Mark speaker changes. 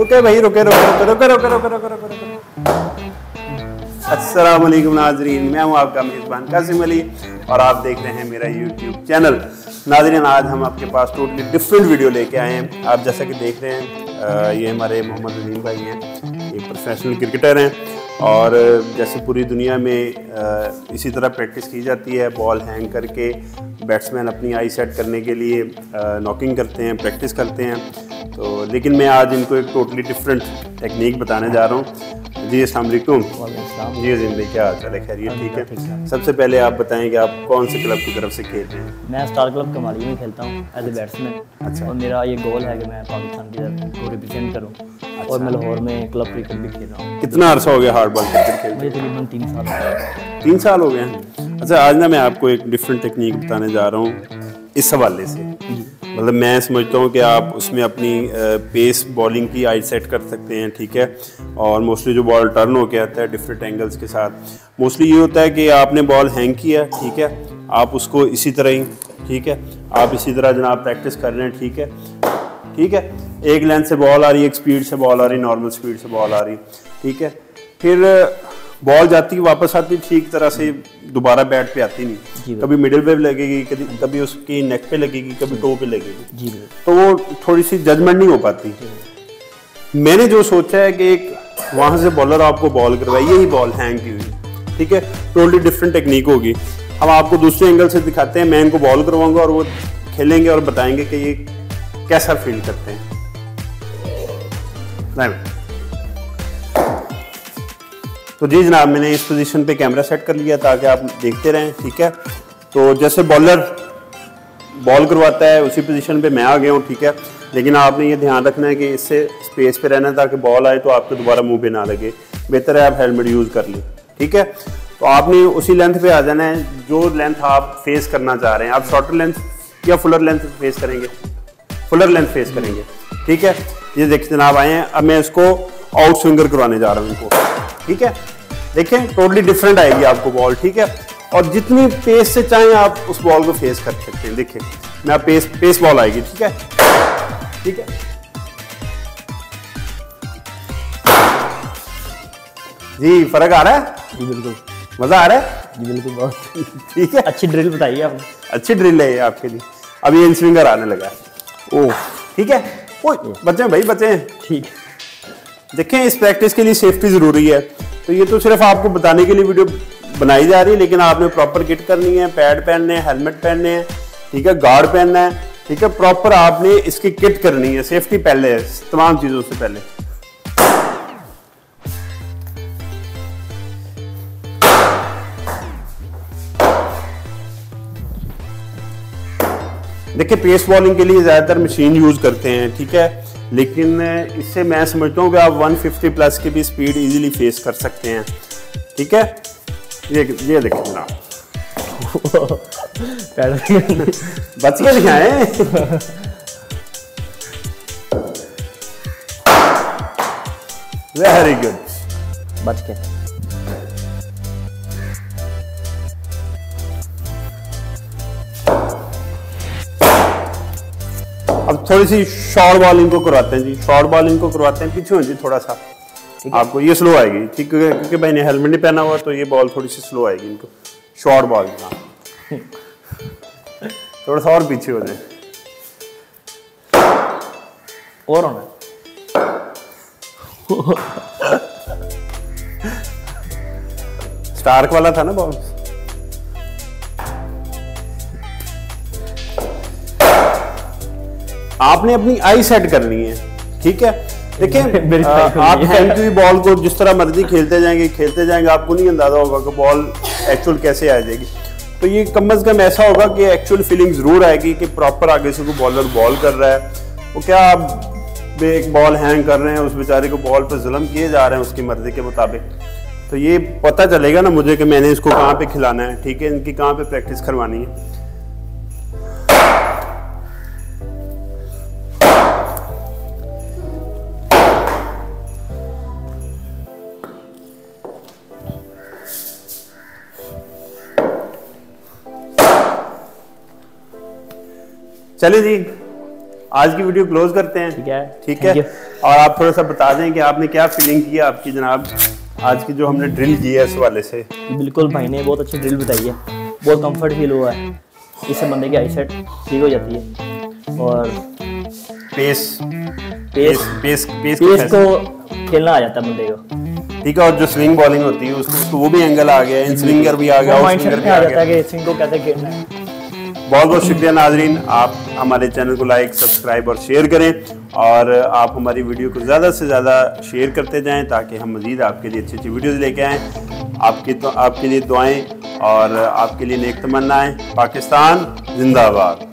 Speaker 1: रुके भाई, रुके रुके रुके रुके रुके रुके रुके रुके रुके। अस्सलाम वालेकुम नाजरीन, मैं हूँ आपका मेज़बान कासिम अली और आप देख रहे हैं मेरा यूट्यूब चैनल। नाजरीन, आज हम आपके पास टोटली डिफरेंट वीडियो लेके आए हैं। आप जैसा कि देख रहे हैं ये हमारे मोहम्मद अजीम भाई हैं ये प्रोफेशनल क्रिकेटर हैं और जैसे पूरी दुनिया में इसी तरह प्रैक्टिस की जाती है बॉल हैंग करके बैट्समैन अपनी आई सेट करने के लिए नॉकिंग करते हैं प्रैक्टिस करते हैं। तो लेकिन मैं आज इनको एक टोटली डिफरेंट टेक्निक बताने जा रहा हूँ। जी असलकुम जी भाई क्या हाल है? खैरियत ठीक है? सबसे पहले आप बताएँ कि आप कौन से क्लब की तरफ़ से खेल रहे हैं?
Speaker 2: मैं स्टार क्लब कमाली में खेलता हूँ एज ए बैट्समैन अच्छा। और मेरा ये गोल है कि मैं पाकिस्तान की तरफ़ को रिप्रेजेंट करूँ। अच्छा। और मैं लाहौर में क्लब क्रिकेट भी खेल रहा हूँ।
Speaker 1: कितना अर्सा हो गया हार्ड बॉल क्रिकेट खेल
Speaker 2: मुझे तकरीबन तीन साल
Speaker 1: तीन साल हो गए हैं? अच्छा आज ना मैं आपको एक डिफरेंट टेक्निक बताने जा रहा हूँ इस हवाले से। मतलब मैं समझता हूँ कि आप उसमें अपनी पेस बॉलिंग की आई सेट कर सकते हैं, ठीक है? और मोस्टली जो बॉल टर्न होके आता है डिफरेंट एंगल्स के साथ। मोस्टली ये होता है कि आपने बॉल हैंग किया, ठीक है? आप उसको इसी तरह ही, ठीक है? आप इसी तरह जनाब प्रैक्टिस कर रहे हैं, ठीक है? ठीक है? एक लेंथ से बॉल आ रही है, एक स्पीड से बॉल आ रही नॉर्मल स्पीड से बॉल आ रही, ठीक है? फिर बॉल जाती वापस आती ठीक तरह से दोबारा बैट पे आती नहीं। कभी मिडिल पे लगेगी कभी कभी उसकी नेक पे लगेगी कभी टो पे लगेगी। तो वो थोड़ी सी जजमेंट नहीं हो पाती। मैंने जो सोचा है कि एक वहाँ से बॉलर आपको बॉल करवाई यही बॉल हैंग की हुई। ठीक है? टोटली डिफरेंट टेक्निक होगी। अब आपको दूसरे एंगल से दिखाते हैं मैं इनको बॉल करवाऊँगा और वो खेलेंगे और बताएँगे कि ये कैसा फील करते हैं। तो जी जनाब, मैंने इस पोजीशन पे कैमरा सेट कर लिया ताकि आप देखते रहें, ठीक है? तो जैसे बॉलर बॉल करवाता है, उसी पोजीशन पे मैं आ गया हूँ, ठीक है? लेकिन आपने ये ध्यान रखना है कि इससे स्पेस पे रहना ताकि बॉल आए तो आपको दोबारा मुँह पे ना लगे। बेहतर है आप हेलमेट यूज़ कर लें, ठीक है? तो आपने उसी लेंथ पे आ जाना है, जो लेंथ आप फेस करना चाह रहे हैं। आप शॉर्टर लेंथ या फुलर लेंथ फेस करेंगे? फुलर लेंथ फेस करेंगे, ठीक है? ये देखिए जनाब, आए हैं। अब मैं इसको आउट स्विंगर करवाने जा रहा हूँ इनको, ठीक है? देखें टोटली डिफरेंट आएगी आपको बॉल ठीक है? और जितनी पेस से चाहें आप उस बॉल को फेस कर सकते हैं। देखिए मैं पेस पेस बॉल आएगी ठीक है? ठीक है? जी फ़र्क आ रहा है?
Speaker 2: जी बिल्कुल।
Speaker 1: मज़ा आ रहा है?
Speaker 2: जी बिल्कुल बहुत
Speaker 1: ठीक है?
Speaker 2: अच्छी ड्रिल बताइए आपने।
Speaker 1: अच्छी ड्रिल है आपके लिए। अभी इन स्विंगर आने लगा है। ओह ठीक है? ओ बच्चे भाई बच्चे
Speaker 2: ठीक।
Speaker 1: देखें इस प्रैक्टिस के लिए सेफ्टी ज़रूरी है। तो ये तो सिर्फ़ आपको बताने के लिए वीडियो बनाई जा रही है, लेकिन आपने प्रॉपर किट करनी है पैड पहनने हैं हेलमेट पहनने हैं, ठीक है गार्ड पहनना है, ठीक है प्रॉपर आपने इसकी किट करनी है सेफ्टी पहले है, तमाम चीज़ों से पहले। देखिए पेस बॉलिंग के लिए ज़्यादातर मशीन यूज़ करते हैं, ठीक है? लेकिन इससे मैं समझता हूँ कि आप 150 प्लस की भी स्पीड इजीली फेस कर सकते हैं। ठीक है? ये ये देखें जनाब बच के दिखाए वेरी गुड
Speaker 2: बच के
Speaker 1: थोड़ी सी शॉर्ट बॉलिंग को करवाते हैं जी। शॉर्ट बॉलिंग को करवाते हैं पीछे जी थोड़ा सा। आपको ये स्लो आएगी। ठीक है क्योंकि भाई ने हेलमेट नहीं पहना हुआ तो ये बॉल थोड़ी सी स्लो आएगी इनको। शॉर्ट बॉल थोड़ा सा और पीछे हो जाए
Speaker 2: और होना।
Speaker 1: स्टार्क वाला था ना बॉल आपने अपनी आई सेट करनी है ठीक है? देखिए आप सेंचुरी बॉल को जिस तरह मर्ज़ी खेलते जाएँगे खेलते जाएँगे आपको नहीं अंदाज़ा होगा कि बॉल एक्चुअल कैसे आ जाएगी। तो ये कम अज कम ऐसा होगा कि एक्चुअल फीलिंग ज़रूर आएगी कि प्रॉपर आगे से कोई बॉलर बॉल कर रहा है। वो क्या आप एक बॉल हैंग कर रहे हैं उस बेचारे को बॉल पर जुल्म किए जा रहे हैं उसकी मर्ज़ी के मुताबिक। तो ये पता चलेगा ना मुझे कि मैंने इसको कहाँ पे खिलाना है ठीक है? इनकी कहाँ पे प्रैक्टिस करवानी है। चलिए जी आज की वीडियो क्लोज करते हैं।
Speaker 2: ठीक है।
Speaker 1: ठीक है? और आप थोड़ा सा बता दें कि आपने क्या फीलिंग की आपकी जनाब? आज की जो हमने ड्रिल की है इस वाले से।
Speaker 2: बिल्कुल भाई ने बहुत अच्छी ड्रिल बताई है। बहुत कंफर्ट फील हुआ है। इससे बंदे की आई सेट ठीक हो जाती है। और
Speaker 1: pace
Speaker 2: pace
Speaker 1: pace pace
Speaker 2: pace को खेलना आ जाता है बंदे को।
Speaker 1: ठीक है और जो स्विंग बॉलिंग होती है उसको उसको वो भी एंगल आ गया इन स्विंगर भी आ गया
Speaker 2: माइंड सेट
Speaker 1: भी
Speaker 2: आ जाता है कि स्विंग को कैसे खेलना है।
Speaker 1: बहुत बहुत शुक्रिया नाजरीन। आप हमारे चैनल को लाइक सब्सक्राइब और शेयर करें और आप हमारी वीडियो को ज़्यादा से ज़्यादा शेयर करते जाएँ ताकि हम मज़ीद आपके लिए अच्छी अच्छी वीडियोज़ लेके आएँ। आपकी तो आपके लिए दुआएँ और आपके लिए नेक तमन्नाएँ। पाकिस्तान जिंदाबाद।